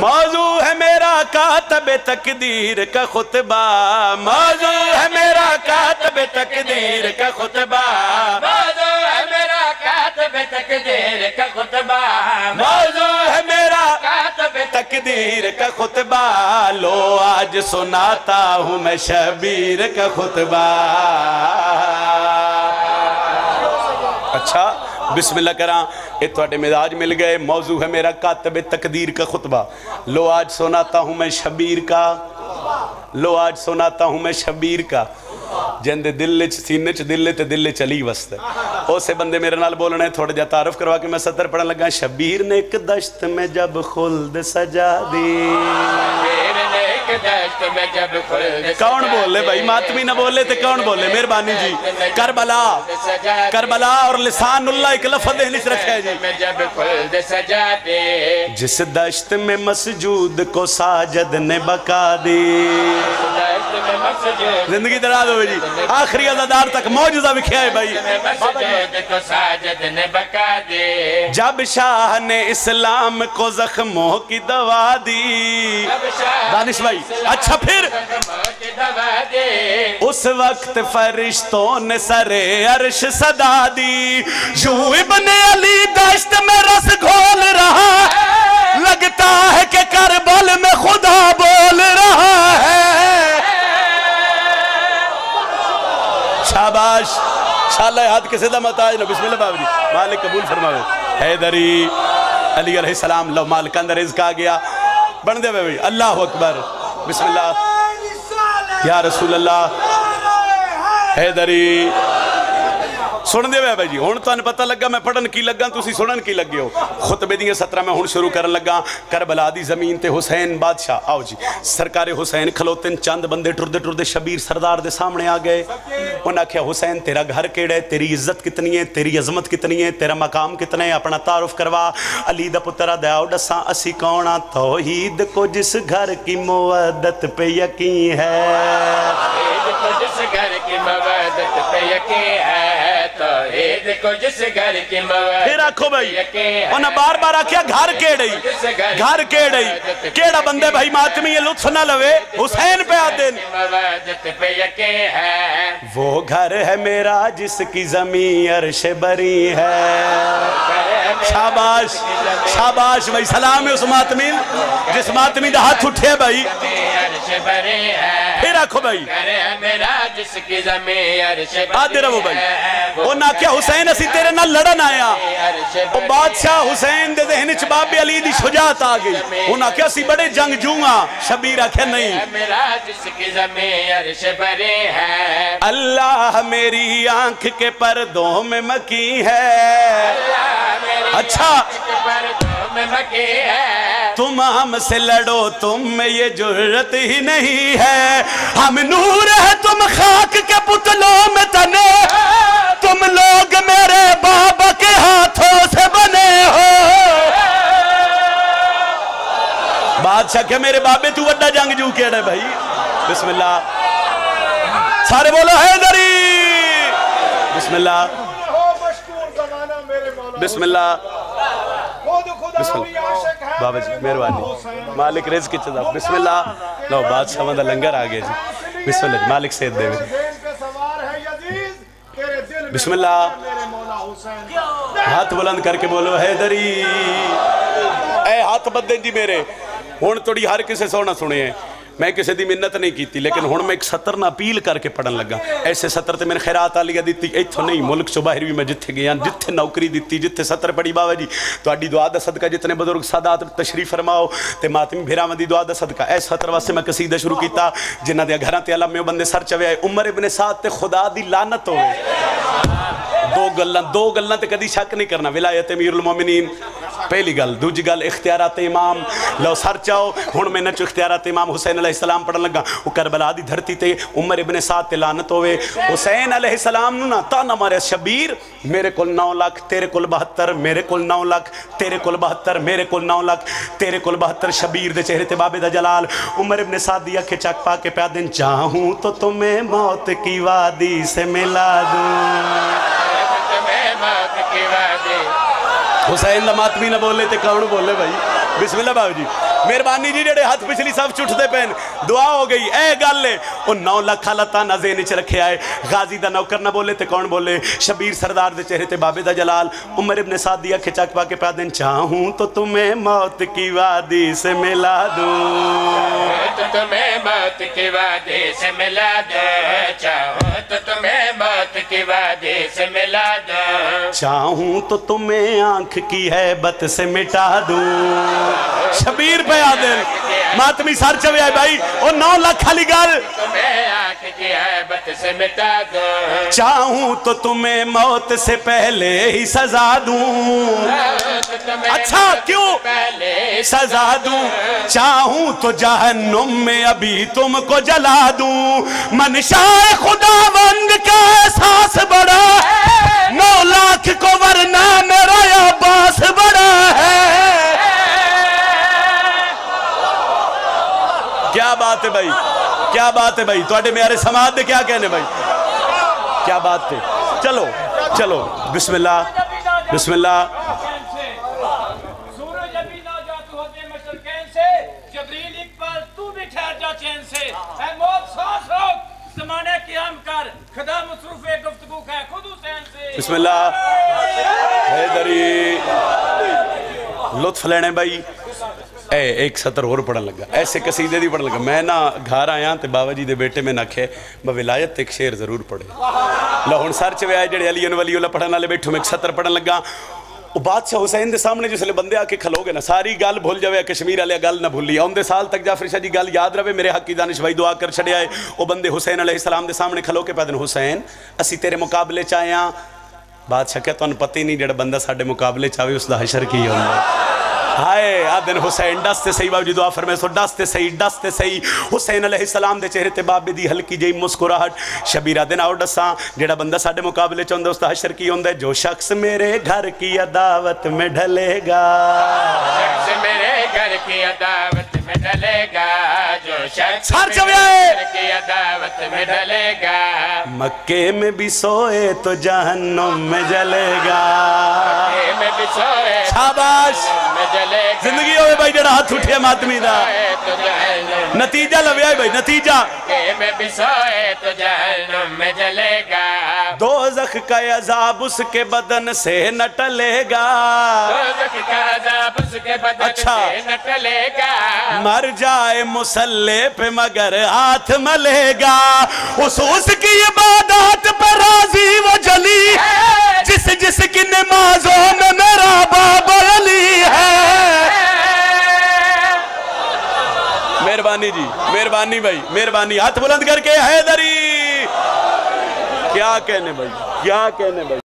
मौजू है मेरा कातब तकदीर का खुतबा। मौजू है मेरा कातब तकदीर का खुतबा। मौजू है मेरा कातब तकदीर का खुतबा। मौजू है मेरा कातब तकदीर का खुतबा। लो आज सुनाता हूँ मैं शबीर का खुतबा। अच्छा बिस्मिल्लाह करा। ये थोड़े मिजाज मिल गए। मौजू है मेरा कातब तकदीर का खुतबा। लो आज सुनाता हूँ मैं शबीर का। लो आज सुनाता हूँ मैं शबीर का। जिंदे दिल च सीने च दिल ते दिल चली वस्त। उसे बंदे मेरे नाल बोलने, थोड़ा जहा तारफ करवा के मैं सतर पढ़न लगा, शबीर ने एक दश्त में जब खुल्द सजा दी। कौन बोले दे। भाई? मातमी ना बोले तो कौन बोले? मेहरबानी जी। करबला। करबला और लिसानुल्लाह एक लफज देहनी से रखा जी। जिस दश्त में मसजूद को साजद ने बका दी। ज़िंदगी दराज हो जी। आखिरी अजादार तक मौजूदा विख्या है भाई। दे जब शाह ने इस्लाम को जख्मों की दवा दी दानिश भाई। अच्छा फिर? की उस वक्त फरिश्तों ने सरे अर्श सदा दी। यूँ इब्ने अली दश्त में रस घोल रहा लगता है कि करबल में खुदा बोल रहा है। शाबाश। शाला याद किसे दा मताज ना? बिस्मिल्लाह बाबू मालिक कबूल फरमावे। हैदरी अली अलैहि सलाम लो मालिक अंदर रिज़्क आ गया। बन दे भाई अल्लाह अकबर। बिस्मिल्लाह। या रसूल अल्लाह हैदरी। ਸੁਣ ਦੇ ਵੇ ਬਾਈ ਜੀ ਹੁਣ ਤੁਹਾਨੂੰ ਪਤਾ ਲੱਗਾ ਮੈਂ ਪੜਨ ਕੀ ਲੱਗਾ ਤੁਸੀਂ ਸੁਣਨ ਕੀ ਲੱਗੇ ਹੋ ਖੁਤਬੇ ਦੀਆਂ 17 ਮੈਂ ਹੁਣ ਸ਼ੁਰੂ ਕਰਨ ਲੱਗਾ ਕਰਬਲਾ ਦੀ ਜ਼ਮੀਨ ਤੇ ਹੁਸੈਨ ਬਾਦਸ਼ਾਹ ਆਓ ਜੀ ਸਰਕਾਰੇ ਹੁਸੈਨ ਖਲੋਤਨ ਚੰਦ ਬੰਦੇ ਟੁਰਦੇ ਟੁਰਦੇ ਸ਼ਬੀਰ ਸਰਦਾਰ ਦੇ ਸਾਹਮਣੇ ਆ ਗਏ ਉਹਨਾਂ ਆਖਿਆ ਹੁਸੈਨ ਤੇਰਾ ਘਰ ਕਿਹੜਾ ਹੈ ਤੇਰੀ ਇੱਜ਼ਤ ਕਿਤਨੀ ਹੈ ਤੇਰੀ ਅਜ਼ਮਤ ਕਿਤਨੀ ਹੈ ਤੇਰਾ ਮਕਾਮ ਕਿਤਨਾ ਹੈ ਆਪਣਾ ਤਾਰਫ ਕਰਵਾ ਅਲੀ ਦਾ ਪੁੱਤਰਾ ਦਇਆਓ ਦੱਸਾਂ ਅਸੀਂ ਕੌਣ ਆ ਤੌਹੀਦ ਕੋ ਜਿਸ ਘਰ ਕੀ ਮੁਵੱਦਤ पे यकीन है ईद को जिस घर की मवादत पे यकीन है फिर आखो भाई उन्हें बार बार आख्या घर केड़े घर केड़े केड़ा बंदे भाई मातमी ये लुत्फ ना लवे हुसैन पे आते वो घर है मेरा जिसकी जमी अर्श बरी है। शाबाश शाबाश भाई सलाम है उस मातमी जिस मातमी का हाथ उठे भाई। अर्श बरे है। आखो भाई आदि रहो भाई। उन्हें आख्या हुसैन असी तेरे नाल लड़न आया बादशाह हुसैन दे जहन च बाबे अली दी शुजात आ गई। उन्हें आख्या असी बड़े जंग जूँगा शबीर आख्या नहीं। अल्लाह मेरी आँख के पर्दों में मकी है। अच्छा। में मकी है। तुम हमसे लड़ो तुम में ये ज़रूरत ही नहीं है। हम नूर है तुम खाक के पुतलों में तने। तुम लोग मेरे बाबा के हाथों से बने हो। बादशाह क्या मेरे बाबे तू वड्डा जंगजू केड़ा भाई? बिस्मिल्लाह। सारे बोलो हो मशकूर जमाना मेरे मौला बिस्मिल्लाह खुद खुदा बिस्मिल्लाह। भी आशिक है बाबा जी मेहरबानी। मालिक रिज कि बिस्मिल्लाह। बिस्मिल्ला लो बादशाह मतलब का लंगर आ गया जी। बिस्मिल्लाह मालिक सेहत देवे बिस्मिल्लाह। हाथ बुलंद करके बोलो हैदरी। ए हाथ बदे जी मेरे हूँ थोड़ी हर किसी सोना सुने ਮੈਂ ਕਿਸੇ ਦੀ ਮਿੰਨਤ ਨਹੀਂ ਕੀਤੀ, ਲੇਕਿਨ ਹੁਣ ਮੈਂ ਇੱਕ ਸਤਰ ਨਾਲ ਅਪੀਲ ਕਰਕੇ ਪੜਨ ਲੱਗਾ। ਐਸੇ ਸਤਰ ਤੇ ਮੈਨੂੰ ਖੈਰਾਤ ਆਲੀਆ ਦਿੱਤੀ, ਇੱਥੋਂ ਨਹੀਂ, ਮੁਲਕ ਚੋਂ ਬਾਹਰ ਵੀ ਮੈਂ ਜਿੱਥੇ ਗਿਆ, ਜਿੱਥੇ ਨੌਕਰੀ ਦਿੱਤੀ, ਜਿੱਥੇ ਸਤਰ ਪੜੀ ਬਾਬਾ ਜੀ, ਤੁਹਾਡੀ ਦੁਆ ਦਾ ਸਦਕਾ, ਜਿਤਨੇ ਬਜ਼ੁਰਗ ਸਾਦਾਤ ਤਸ਼ਰੀਫ ਫਰਮਾਓ ਤੇ ਮਾਤਮੀ ਭੇਰਾਵਾਂ ਦੀ ਦੁਆ ਦਾ ਸਦਕਾ। ਇਸ ਸਤਰ ਵਾਸਤੇ ਮੈਂ ਕਸੀਦਾ ਸ਼ੁਰੂ ਕੀਤਾ, ਜਿਨ੍ਹਾਂ ਦੇ ਘਰਾਂ ਤੇ ਅਲਮੇ ਬੰਦੇ ਸਰ ਚਵੇ ਆਏ, ਉਮਰ ਇਬਨ ਸਾਦ ਤੇ ਖੁਦਾ ਦੀ ਲਾਨਤ ਹੋਵੇ। ਦੋ ਗੱਲਾਂ ਦੋ ਗੱਲਾਂ ਤੇ ਕਦੀ ਸ਼ੱਕ ਨਹੀਂ ਕਰਨਾ, ਵਿਲਾਇਤ ਅਮੀਰੁਲ ਮੋਮਿਨੀਨ। पहली गल, दूजी गल इख्तियारा इमाम। लो सर चाओ हूँ मैं इन्होंने इख्तियारा इमाम हुसैन अलैहिस्सलाम पढ़न लगा। वो करबला की धरती ते उमर इबन साद ते लानत होवे। हुसैन अलैहिस्सलाम ना ताना मारे शबीर मेरे को नौ लाख, तेरे को बहत्तर, मेरे को नौ लाख, तेरे को बहत्तर, मेरे को नौ लाख, तेरे को बहत्तर शबीर के चेहरे ते बाबे का जलाल। उमर इबन साद दी अखे चक पा के प्या दिन, चाहूँ तो तुम्हें मौत की वादी से मिला दू। के वादे हुसैन दा मातमी ना बोले ते कौन बोले भाई बिस्मिल्लाह बाबू जी ਮਿਹਰਬਾਨੀ ਜੀ ਜਿਹੜੇ ਹੱਥ ਪਿਛਲੀ ਸਭ ਚੁੱਟਦੇ ਪੈਣ ਦੁਆ ਹੋ ਗਈ ਇਹ ਗੱਲ ਏ ਉਹ 9 ਲੱਖ ਲਤਾ ਨਾ ਜ਼ੇਨ ਚ ਰੱਖਿਆ ਹੈ ਗਾਜ਼ੀ ਦਾ ਨੌਕਰ ਨਾ ਬੋਲੇ ਤੇ ਕੌਣ ਬੋਲੇ ਸ਼ਬੀਰ ਸਰਦਾਰ ਦੇ ਚਿਹਰੇ ਤੇ ਬਾਬੇ ਦਾ ਜਲਾਲ ਉਮਰ ਇਬਨ ਸਾਦ ਦੀ ਅੱਖ ਚੱਕ ਪਾ ਕੇ ਪਾ ਦੇਨ ਚਾਹੂੰ तो तुम्हें मौत की वादी से मिला दूं तो तुम्हें मौत के वादे से मिला दो चाहो तो तुम्हें मौत के वादे से मिला दो चाहूँ तो तुम्हें आँख की है बत से मिटा दूँ। शबीर आदिल मातमी सर चवे आए भाई, ओ 9 लाख वाली गल। हैबत चाहूँ तो तुम्हें मौत से पहले ही सजा दूँ। अच्छा क्यों? पहले सजा दूँ। चाहूँ तो जहन्नुम में अभी तुमको जला दूँ। मनशा खुदावंद का एहसास क्या बात है भाई? थोड़े मेरे समाज ने क्या कहने भाई? क्या बात है? चलो चलो हुसैन से बिस्मिल्लाह। लुत्फ लेने भाई। ਇਹ ਇੱਕ ਸਤਰ ਹੋਰ ਪੜਨ ਲੱਗਾ। ਐਸੇ ਕਸੀਦੇ ਦੀ ਪੜਨ ਲੱਗਾ। ਮੈਂ ਨਾ ਘਰ ਆਇਆ ਤੇ ਬਾਬਾ ਜੀ ਦੇ ਬੇਟੇ ਮੈਂ ਨਖੇ ਮੈਂ ਵਿਲਾਇਤ ਇੱਕ ਸ਼ੇਰ ਜ਼ਰੂਰ ਪੜੇ ਲਓ ਹੁਣ ਸਰ ਚ ਵਿਆਹ ਜਿਹੜੇ ਅਲੀ ਅਨਵਲੀ ਉਲਾ ਪੜਨ ਵਾਲੇ ਬੈਠੋ, ਮੈਂ ਇੱਕ ਸਤਰ ਪੜਨ ਲੱਗਾ। ਉਹ ਬਾਦਸ਼ਾਹ ਹੁਸੈਨ ਦੇ ਸਾਹਮਣੇ ਜਿਸਲੇ ਬੰਦੇ ਆ ਕੇ ਖਲੋਗੇ ਨਾ, ਸਾਰੀ ਗੱਲ ਭੁੱਲ ਜਾਵੇ ਕਸ਼ਮੀਰ ਵਾਲੇ ਗੱਲ ਨਾ ਭੁੱਲੀ। ਆਉਂਦੇ ਸਾਲ ਤੱਕ ਜਾਫਰ ਸ਼ਾਹ ਜੀ ਗੱਲ ਯਾਦ ਰਵੇ, ਮੇਰੇ ਹੱਕੀ ਦਾਨਿਸ਼ ਭਾਈ ਦੁਆ ਕਰ ਛੜਿਆ ਉਹ ਬੰਦੇ ਹੁਸੈਨ ਅਲੈਹਿਸਲਾਮ ਦੇ ਸਾਹਮਣੇ ਖਲੋ ਕੇ ਪੈਦਨ ਹੁਸੈਨ, ਅਸੀਂ ਤੇਰੇ ਮੁਕਾਬਲੇ ਚ ਆਇਆ ਬਾਦਸ਼ਾਹ ਕਹੇ, ਤੁਹਾਨੂੰ ਪਤਾ ਹੀ ਨਹੀਂ ਜਿਹੜਾ ਬੰਦਾ ਸਾਡੇ ਮੁਕਾਬਲੇ ਚ ਆਵੇ ਉਸ ਦਾ ਹਸ਼ਰ ਕੀ ਹੁੰਦਾ? हाय आ दिन हुसैन डसते सही बाबू जी दुआ फरमाए सो डसते सही डसते सही। हुसैन अलैहिस्सलाम दे चेहरे ते बाबे दी हल्की जेही मुस्कुराहट। शबीरा दे नाल दसा जेड़ा बंदा साडे मुकाबले च होंदा उसदा हशर की होंदा जो शख्स मेरे घर की अदावत में ढलेगा। शख्स मेरे घर की अदावत में ढलेगा जो शख्स हर घर की अदावत में ढलेगा। मक्के में भी सोए तो जहन्नुम में जलेगा। मक्के में भी सोए तो शाबाश। ज़िंदगी होवे भाई जड़ा हाथ उठे मातमी दा। तो नतीजा लव्या भाई नतीजा। सोए तो दो जख का अजाब उसके बदन से न टलेगा। अच्छा। मर जाए मुसल्ले पे मगर हाथ मलेगा। उस उसकी इबादत पर राज़ी वो जली। जिस मेहरबानी भाई मेहरबानी। हाथ बुलंद करके हैदरी। क्या कहने भाई क्या कहने भाई?